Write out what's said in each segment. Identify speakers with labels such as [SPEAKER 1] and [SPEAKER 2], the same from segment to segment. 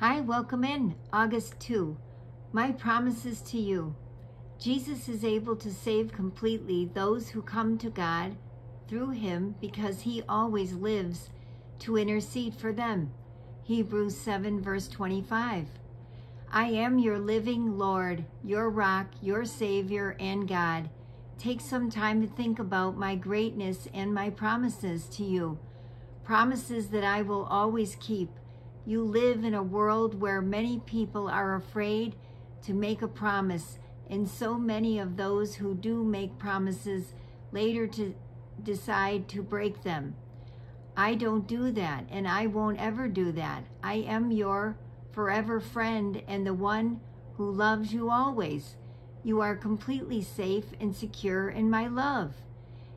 [SPEAKER 1] Hi, welcome in. August 2. My promises to you. Jesus is able to save completely those who come to God through him because he always lives to intercede for them. Hebrews 7 verse 25. I am your living Lord, your rock, your Savior, and God. Take some time to think about my greatness and my promises to you. Promises that I will always keep. You live in a world where many people are afraid to make a promise, and so many of those who do make promises later to decide to break them. I don't do that, and I won't ever do that. I am your forever friend and the one who loves you always. You are completely safe and secure in my love.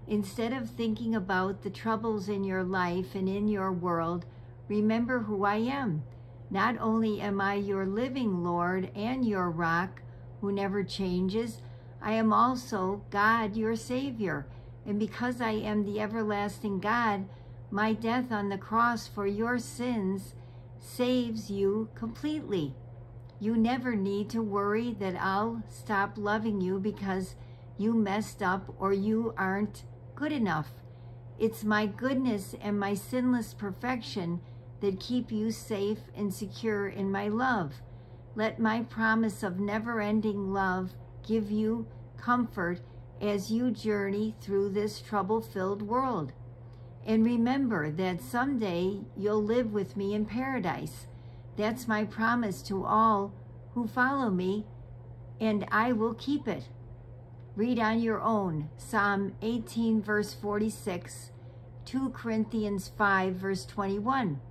[SPEAKER 1] Instead of thinking about the troubles in your life and in your world, remember who I am. Not only am I your living Lord and your rock who never changes, I am also God, your Savior. And because I am the everlasting God, my death on the cross for your sins saves you completely. You never need to worry that I'll stop loving you because you messed up or you aren't good enough. It's my goodness and my sinless perfection that keep you safe and secure in my love. Let my promise of never-ending love give you comfort as you journey through this trouble-filled world. And remember that someday you'll live with me in paradise. That's my promise to all who follow me, and I will keep it. Read on your own Psalm 18, verse 46, 2 Corinthians 5, verse 21.